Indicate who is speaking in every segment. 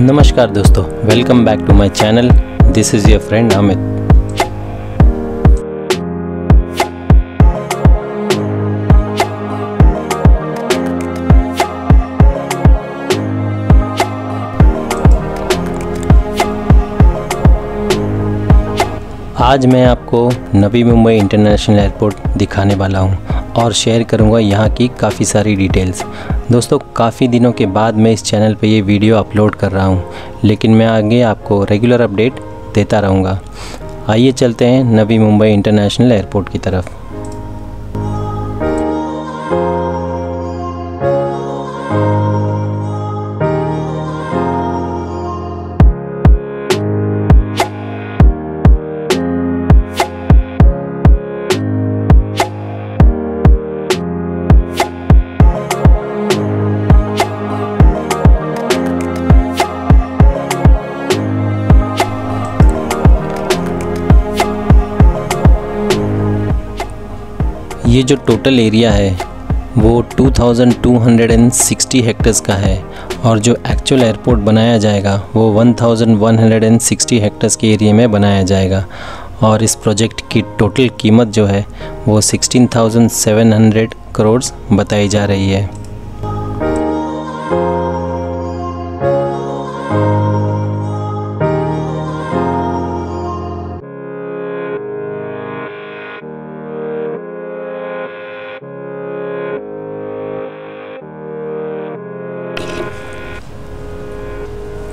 Speaker 1: नमस्कार दोस्तों welcome back to my channel this is your friend Amit आज मैं आपको नवी मुंबई इंटरनेशनल एयरपोर्ट दिखाने वाला हूँ और शेयर करूँगा यहाँ की काफ़ी सारी डिटेल्स। दोस्तों, काफ़ी दिनों के बाद मैं इस चैनल पर ये वीडियो अपलोड कर रहा हूँ, लेकिन मैं आगे आपको रेगुलर अपडेट देता रहूँगा। आइए चलते हैं नवी मुंबई इंटरनेशनल एयरपोर्ट की तरफ़। ये जो टोटल एरिया है वो 2260 हेक्टर्स का है और जो एक्चुअल एयरपोर्ट बनाया जाएगा वो 1160 हेक्टर्स के एरिया में बनाया जाएगा। और इस प्रोजेक्ट की टोटल कीमत जो है वो 16,700 करोड़ बताई जा रही है।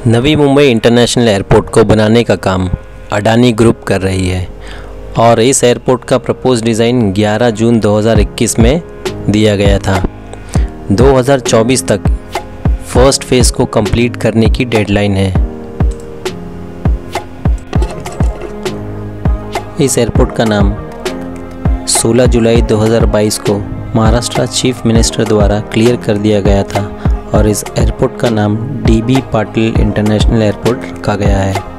Speaker 1: नवी मुंबई इंटरनेशनल एयरपोर्ट को बनाने का काम अडानी ग्रुप कर रही है और इस एयरपोर्ट का प्रपोज डिज़ाइन 11 जून 2021 में दिया गया था। 2024 तक फ़र्स्ट फ़ेज़ को कंप्लीट करने की डेडलाइन है। इस एयरपोर्ट का नाम 16 जुलाई 2022 को महाराष्ट्र चीफ मिनिस्टर द्वारा क्लियर कर दिया गया था। और इस एयरपोर्ट का नाम डीबी पाटिल इंटरनेशनल एयरपोर्ट रखा गया है।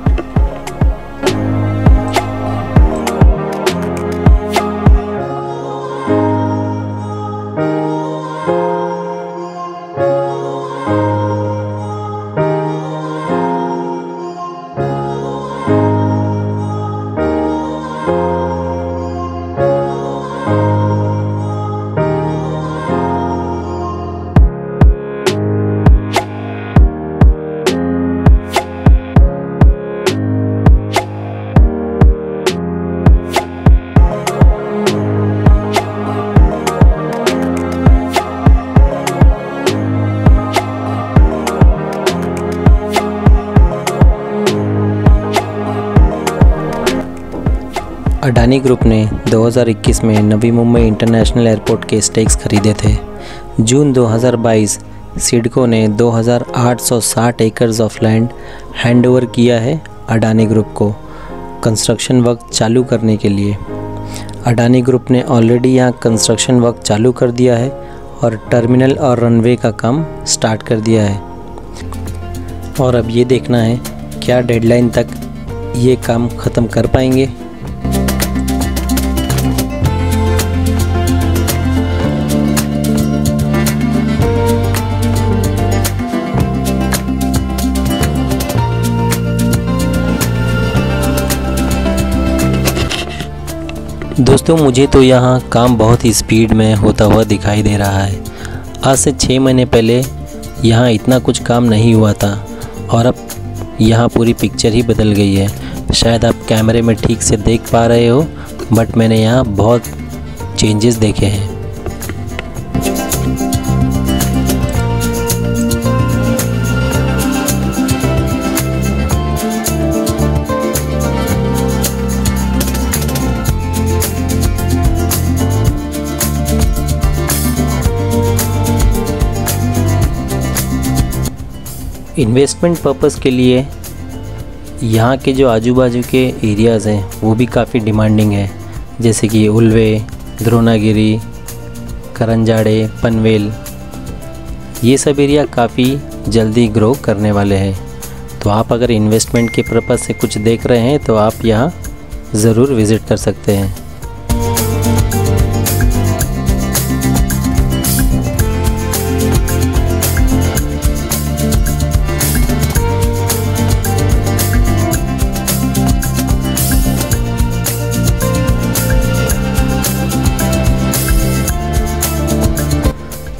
Speaker 1: अडानी ग्रुप ने 2021 में नवी मुंबई इंटरनेशनल एयरपोर्ट के स्टेक्स खरीदे थे। जून 2022 सिडको ने 2860 एकर्स ऑफ़ लैंड हैंडओवर किया है अडानी ग्रुप को कंस्ट्रक्शन वर्क चालू करने के लिए। अडानी ग्रुप ने ऑलरेडी यहाँ कंस्ट्रक्शन वर्क चालू कर दिया है और टर्मिनल और रनवे का काम स्टार्ट कर दिया है। और अब ये देखना है, क्या डेडलाइन तक ये काम ख़त्म कर पाएँगे? दोस्तों, मुझे तो यहाँ काम बहुत ही स्पीड में होता हुआ दिखाई दे रहा है। आज से छः महीने पहले यहाँ इतना कुछ काम नहीं हुआ था और अब यहाँ पूरी पिक्चर ही बदल गई है। शायद आप कैमरे में ठीक से देख पा रहे हो बट मैंने यहाँ बहुत चेंजेस देखे हैं। इन्वेस्टमेंट पर्पज़ के लिए यहाँ के जो आजू बाजू के एरियाज़ हैं, वो भी काफ़ी डिमांडिंग है। जैसे कि उल्वे द्रोनागिरी करंजाड़े पनवेल ये सब एरिया काफ़ी जल्दी ग्रो करने वाले हैं। तो आप अगर इन्वेस्टमेंट के पर्पज़ से कुछ देख रहे हैं तो आप यहाँ ज़रूर विज़िट कर सकते हैं।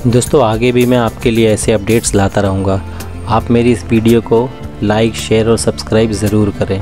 Speaker 1: दोस्तों, आगे भी मैं आपके लिए ऐसे अपडेट्स लाता रहूँगा। आप मेरी इस वीडियो को लाइक, शेयर और सब्सक्राइब ज़रूर करें।